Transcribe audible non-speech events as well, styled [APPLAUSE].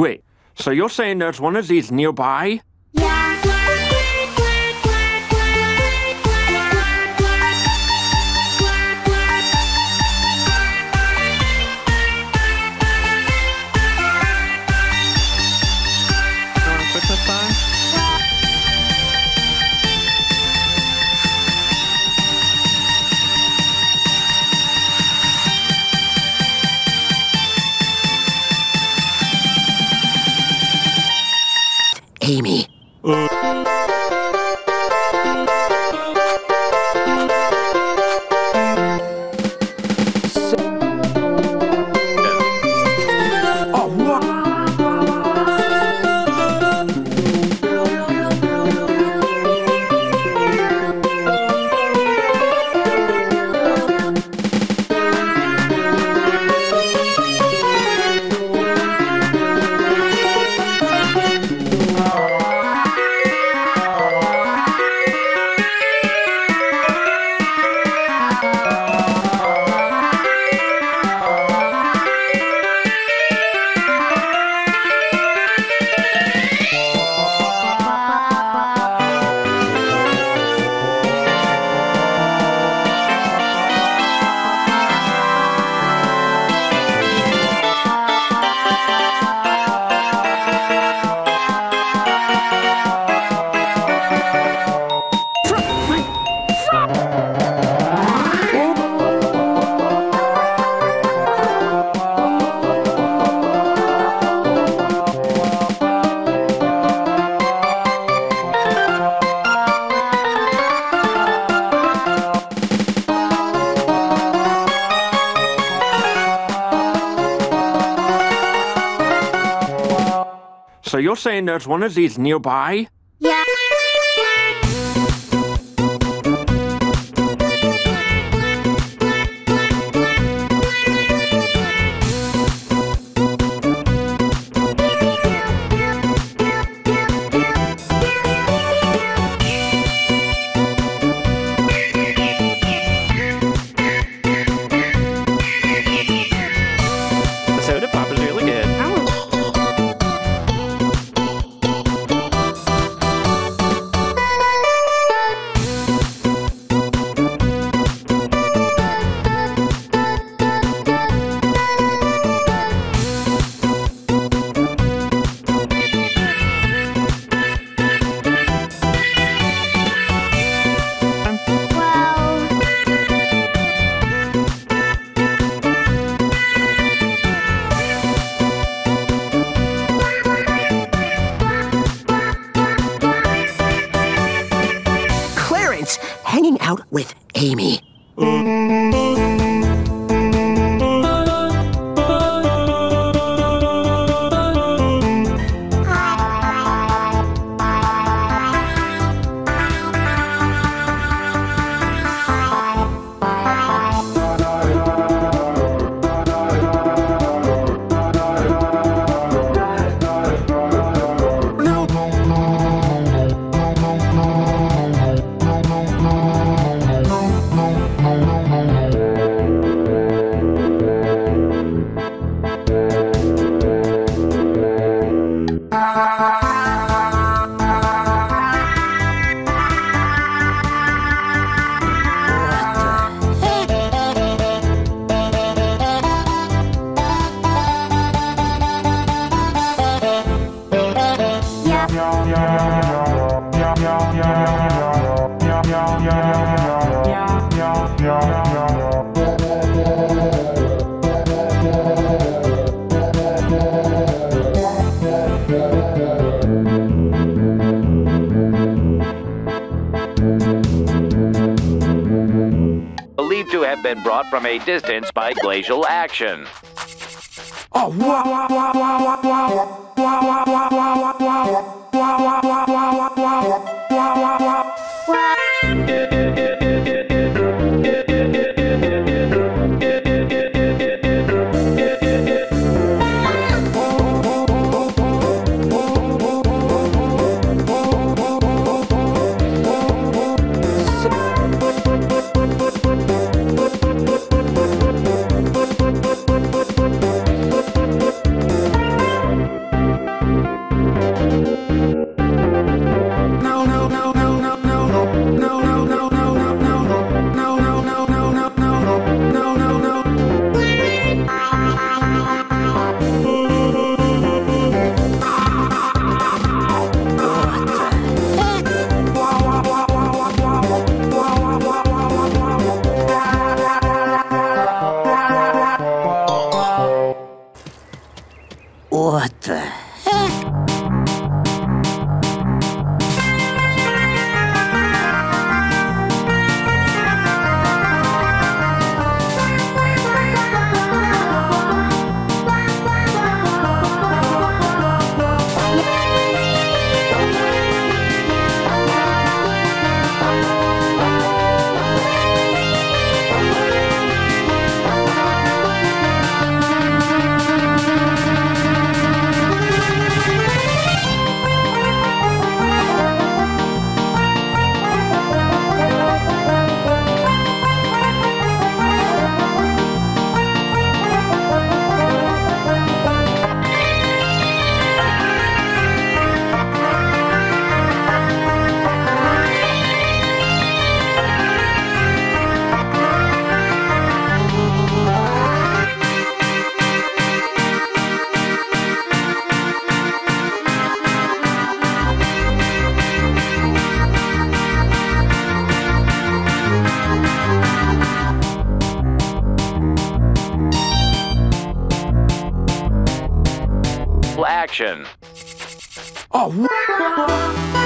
Wait, so you're saying there's one of these nearby? Wanna pay me. So you're saying there's one of these nearby? Out with Amy. Música have been brought from a distance by glacial action. Oh, Action. Oh, [LAUGHS]